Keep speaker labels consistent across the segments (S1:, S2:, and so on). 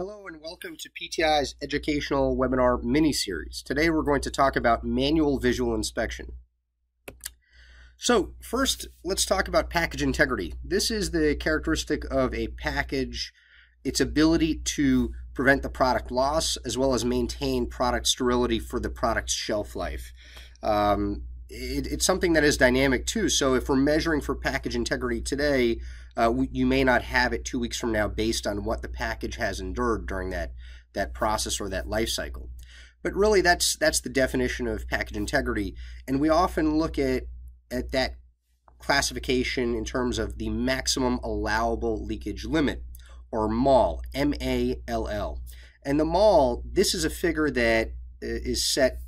S1: Hello and welcome to PTI's educational webinar mini-series. Today we're going to talk about manual visual inspection. So first, let's talk about package integrity. This is the characteristic of a package, its ability to prevent the product loss as well as maintain product sterility for the product's shelf life. Um, it, it's something that is dynamic too. So if we're measuring for package integrity today, uh, we, you may not have it two weeks from now based on what the package has endured during that that process or that life cycle. But really, that's that's the definition of package integrity, and we often look at at that classification in terms of the maximum allowable leakage limit, or MALL, M-A-L-L. And the MALL, this is a figure that uh, set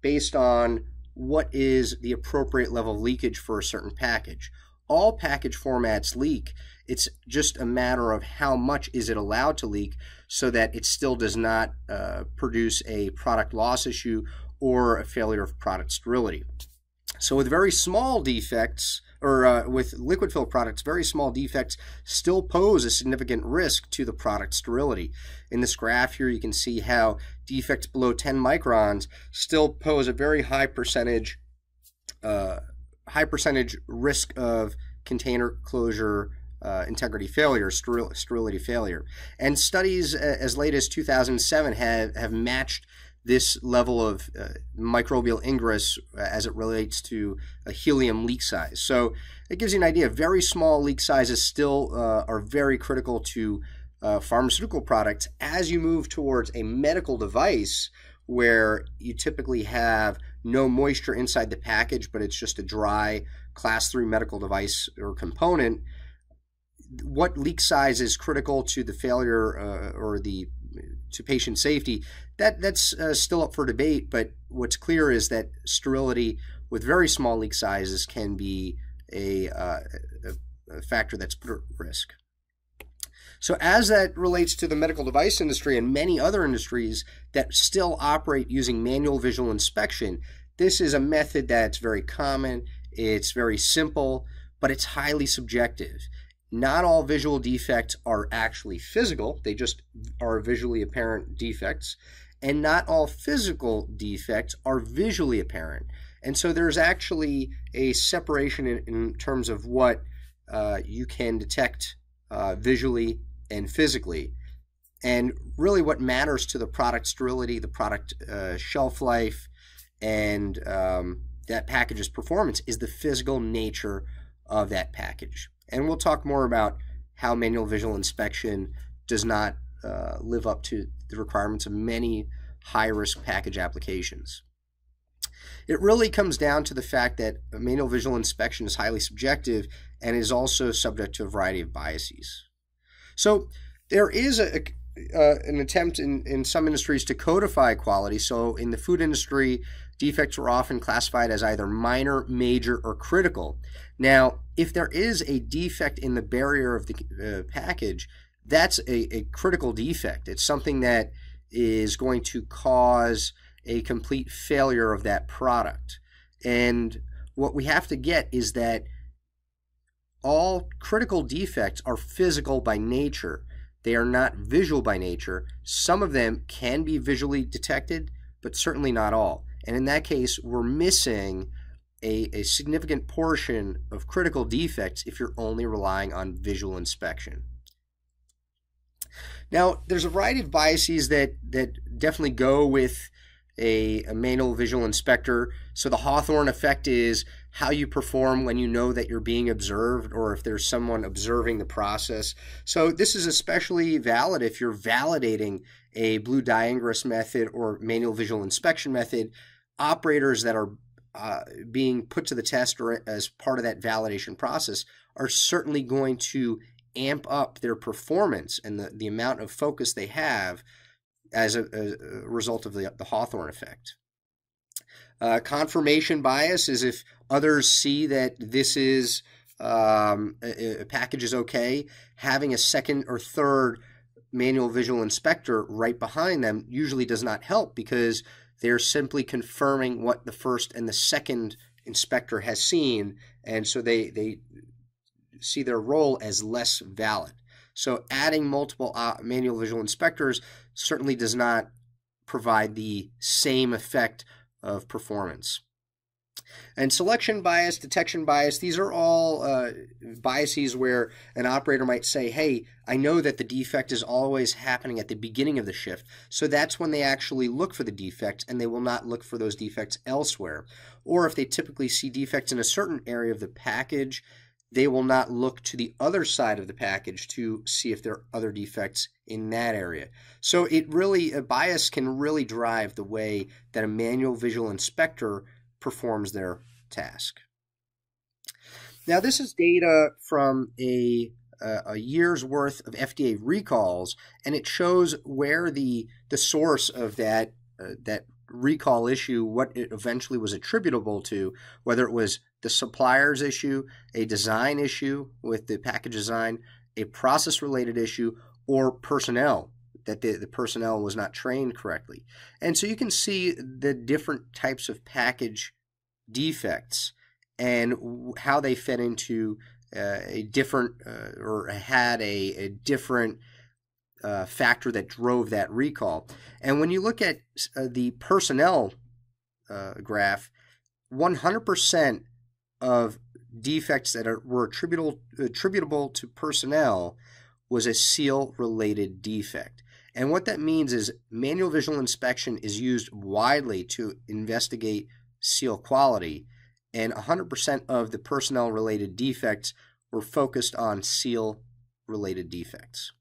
S1: based on what is the appropriate level of leakage for a certain package all package formats leak. It's just a matter of how much is it allowed to leak so that it still does not uh, produce a product loss issue or a failure of product sterility. So with very small defects, or uh, with liquid fill products, very small defects still pose a significant risk to the product sterility. In this graph here, you can see how defects below 10 microns still pose a very high percentage uh, high percentage risk of container closure uh, integrity failure, steril sterility failure. And studies as late as 2007 have, have matched this level of uh, microbial ingress as it relates to a helium leak size. So it gives you an idea. Very small leak sizes still uh, are very critical to uh, pharmaceutical products. As you move towards a medical device, where you typically have no moisture inside the package, but it's just a dry class 3 medical device or component, what leak size is critical to the failure uh, or the to patient safety that that's uh, still up for debate but what's clear is that sterility with very small leak sizes can be a, uh, a, a factor that's put at risk so, as that relates to the medical device industry and many other industries that still operate using manual visual inspection, this is a method that's very common, it's very simple, but it's highly subjective. Not all visual defects are actually physical, they just are visually apparent defects. And not all physical defects are visually apparent. And so there's actually a separation in, in terms of what uh, you can detect uh, visually and physically. And really, what matters to the product sterility, the product uh, shelf life, and um, that package's performance is the physical nature of that package. And we'll talk more about how manual visual inspection does not uh, live up to the requirements of many high risk package applications. It really comes down to the fact that manual visual inspection is highly subjective and is also subject to a variety of biases. So there is a, uh, an attempt in, in some industries to codify quality. So in the food industry, defects are often classified as either minor, major, or critical. Now, if there is a defect in the barrier of the uh, package, that's a, a critical defect. It's something that is going to cause a complete failure of that product. And what we have to get is that all critical defects are physical by nature. They are not visual by nature. Some of them can be visually detected, but certainly not all. And in that case, we're missing a, a significant portion of critical defects if you're only relying on visual inspection. Now, there's a variety of biases that, that definitely go with a, a manual visual inspector. So the Hawthorne effect is how you perform when you know that you're being observed or if there's someone observing the process. So this is especially valid if you're validating a blue dye ingress method or manual visual inspection method. Operators that are uh, being put to the test or as part of that validation process are certainly going to amp up their performance and the, the amount of focus they have as a, a result of the, the Hawthorne effect. Uh, confirmation bias is if others see that this is um, a, a, package is okay, having a second or third manual visual inspector right behind them usually does not help because they're simply confirming what the first and the second inspector has seen, and so they they see their role as less valid. So adding multiple uh, manual visual inspectors certainly does not provide the same effect of performance. And selection bias, detection bias, these are all uh, biases where an operator might say, hey, I know that the defect is always happening at the beginning of the shift. So that's when they actually look for the defect and they will not look for those defects elsewhere. Or if they typically see defects in a certain area of the package, they will not look to the other side of the package to see if there are other defects in that area. So it really, a bias can really drive the way that a manual visual inspector performs their task. Now, this is data from a, a year's worth of FDA recalls, and it shows where the the source of that uh, that recall issue, what it eventually was attributable to, whether it was the supplier's issue, a design issue with the package design, a process related issue, or personnel that the, the personnel was not trained correctly. And so you can see the different types of package defects and how they fit into uh, a different uh, or had a, a different uh, factor that drove that recall. And when you look at uh, the personnel uh, graph, 100% of defects that are, were attributable, attributable to personnel was a seal related defect. And what that means is manual visual inspection is used widely to investigate seal quality, and 100% of the personnel related defects were focused on seal related defects.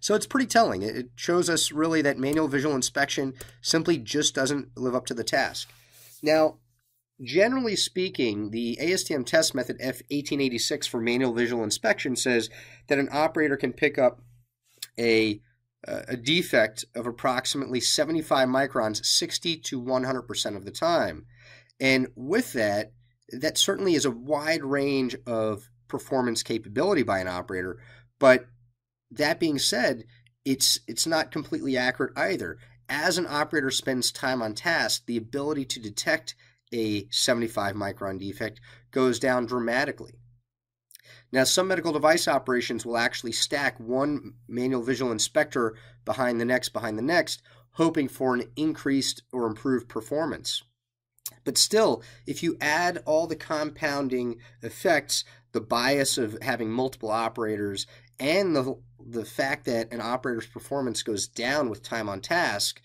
S1: So it's pretty telling. It shows us really that manual visual inspection simply just doesn't live up to the task. Now, generally speaking, the ASTM test method F1886 for manual visual inspection says that an operator can pick up a a defect of approximately 75 microns 60 to 100% of the time. And with that, that certainly is a wide range of performance capability by an operator, but that being said, it's it's not completely accurate either. As an operator spends time on task, the ability to detect a 75 micron defect goes down dramatically. Now, some medical device operations will actually stack one manual visual inspector behind the next, behind the next, hoping for an increased or improved performance. But still, if you add all the compounding effects, the bias of having multiple operators, and the, the fact that an operator's performance goes down with time on task,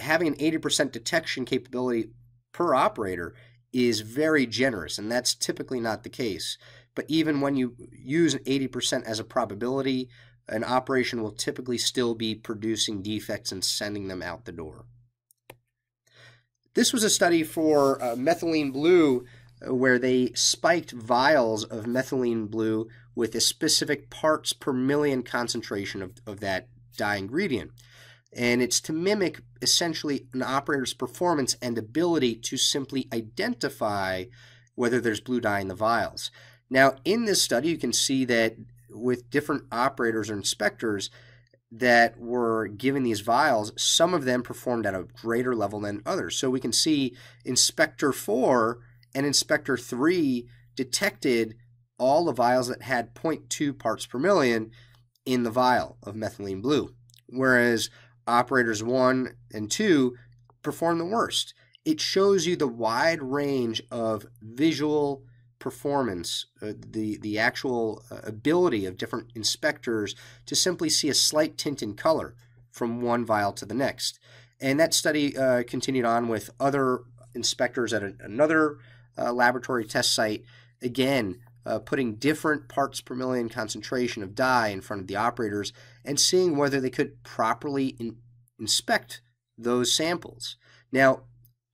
S1: having an 80% detection capability per operator is very generous, and that's typically not the case. But even when you use 80% as a probability, an operation will typically still be producing defects and sending them out the door. This was a study for uh, methylene blue uh, where they spiked vials of methylene blue with a specific parts per million concentration of, of that dye ingredient. And it's to mimic essentially an operator's performance and ability to simply identify whether there's blue dye in the vials. Now, in this study, you can see that with different operators or inspectors that were given these vials, some of them performed at a greater level than others. So we can see Inspector 4 and Inspector 3 detected all the vials that had 0.2 parts per million in the vial of methylene blue, whereas operators 1 and 2 performed the worst. It shows you the wide range of visual performance, uh, the the actual uh, ability of different inspectors to simply see a slight tint in color from one vial to the next. And that study uh, continued on with other inspectors at a, another uh, laboratory test site, again uh, putting different parts per million concentration of dye in front of the operators and seeing whether they could properly in, inspect those samples. Now,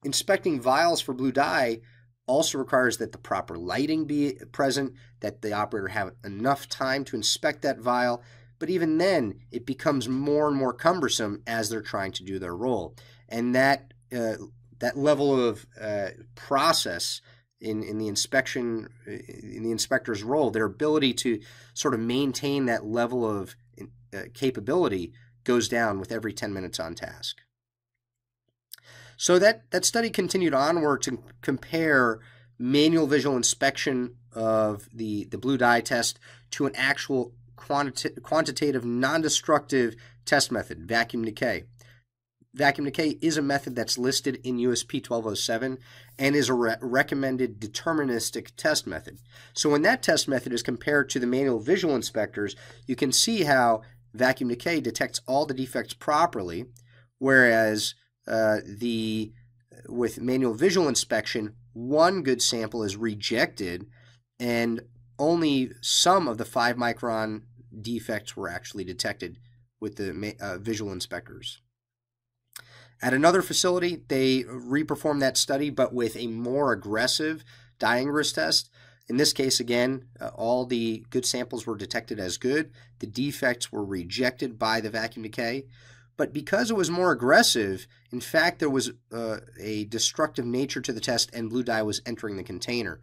S1: inspecting vials for blue dye also requires that the proper lighting be present, that the operator have enough time to inspect that vial. But even then, it becomes more and more cumbersome as they're trying to do their role. And that uh, that level of uh, process in, in the inspection in the inspector's role, their ability to sort of maintain that level of uh, capability goes down with every 10 minutes on task. So that, that study continued onward to compare manual visual inspection of the, the blue dye test to an actual quantita- quantitative non-destructive test method, vacuum decay. Vacuum decay is a method that's listed in USP 1207 and is a re- recommended deterministic test method. So when that test method is compared to the manual visual inspectors, you can see how vacuum decay detects all the defects properly, whereas uh, the with manual visual inspection, one good sample is rejected, and only some of the five micron defects were actually detected with the uh, visual inspectors. At another facility, they reperformed that study, but with a more aggressive dye ingress test. In this case, again, uh, all the good samples were detected as good. The defects were rejected by the vacuum decay. But because it was more aggressive, in fact, there was uh, a destructive nature to the test, and blue dye was entering the container.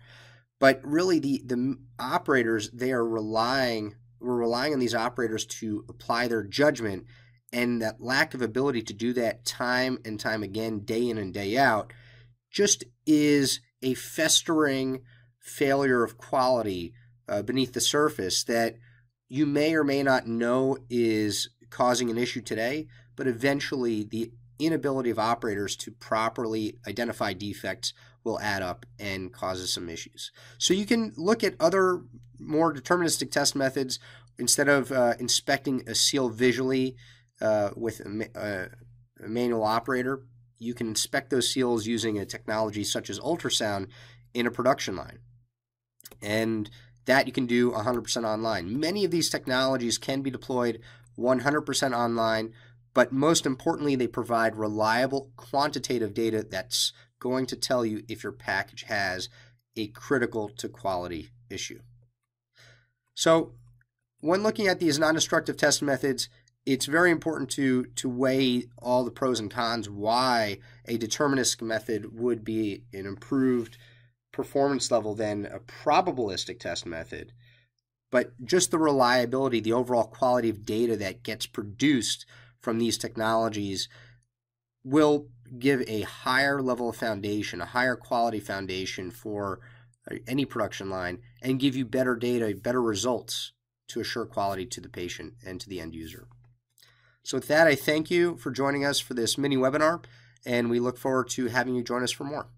S1: But really, the the operators they are relying we're relying on these operators to apply their judgment and that lack of ability to do that time and time again, day in and day out, just is a festering failure of quality uh, beneath the surface that you may or may not know is causing an issue today, but eventually the inability of operators to properly identify defects will add up and causes some issues. So you can look at other more deterministic test methods instead of uh, inspecting a seal visually uh, with a, uh, a, manual operator, you can inspect those seals using a technology such as ultrasound in a production line. And that you can do 100% online. Many of these technologies can be deployed 100% online, but most importantly, they provide reliable quantitative data that's going to tell you if your package has a critical to quality issue. So, when looking at these non destructive test methods, it's very important to to weigh all the pros and cons why a deterministic method would be an improved performance level than a probabilistic test method but just the reliability the overall quality of data that gets produced from these technologies will give a higher level of foundation a higher quality foundation for uh, any production line and give you better data better results to assure quality to the patient and to the end user so, with that, I thank you for joining us for this mini webinar, and we look forward to having you join us for more.